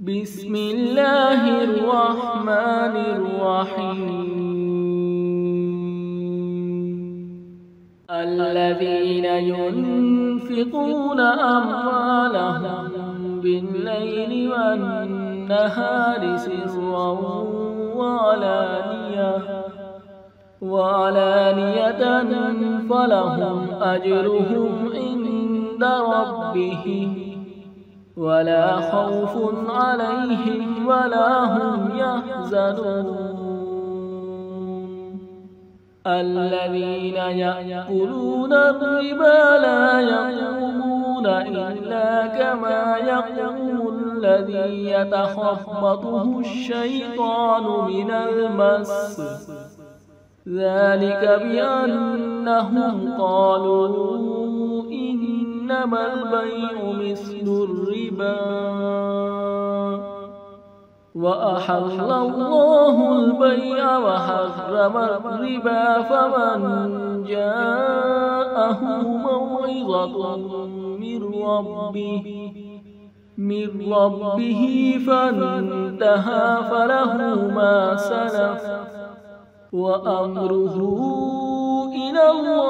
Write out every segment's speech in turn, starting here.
بسم الله الرحمن الرحيم. الذين ينفقون أموالهم بالليل والنهار سرا وعلانية وعلانية فلهم أجرهم عند ربهم. ولا خوف عليهم ولا هم يحزنون. الذين يأكلون الربا لا يقومون إلا كما يقوم الذي يتخبطه الشيطان من المس. ذلك بأنهم قالوا إنما البيع مثل الربا. وأحل الله البيع وحرم الربا فمن جاءه موعظة من ربه. من ربه فانتهى فله ما سلف. وأمره إلى الله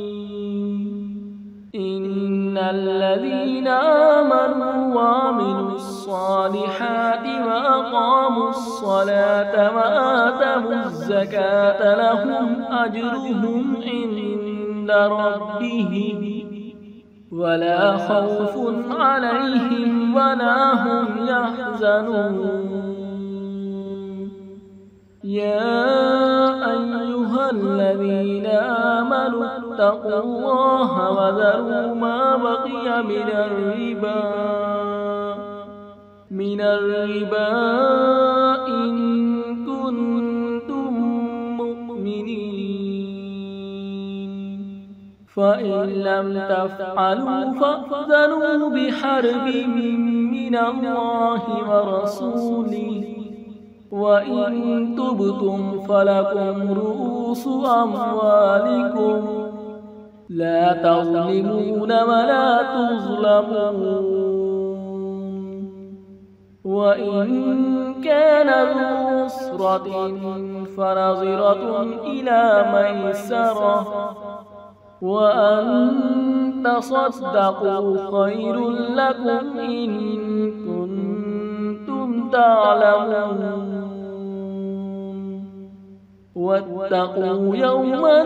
إن الذين آمنوا وعملوا الصالحات وأقاموا الصلاة وآتوا الزكاة لهم أجرهم عند ربهم ولا خوف عليهم ولا هم يحزنون. يا أيها الذين آمنوا اتقوا الله وذروا ما بقي من الربا. من الربا إن كنتم مؤمنين. فإن لم تفعلوا فأذنوا بحرب من الله ورسوله. وإن تبتم فلكم رؤوس أموالكم. لا تظلمون ولا تظلمون. وإن كان ذو أسرة فنظرة إلى ميسرة. وأن تصدقوا خير لكم إن كنتم تعلمون. واتقوا يوما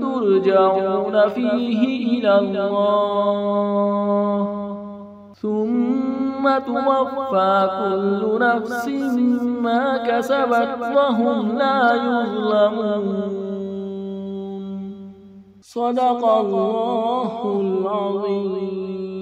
ترجعون فيه إلى الله. ثم توفى كل نفس ما كسبت وهم لا يظلمون. صدق الله العظيم.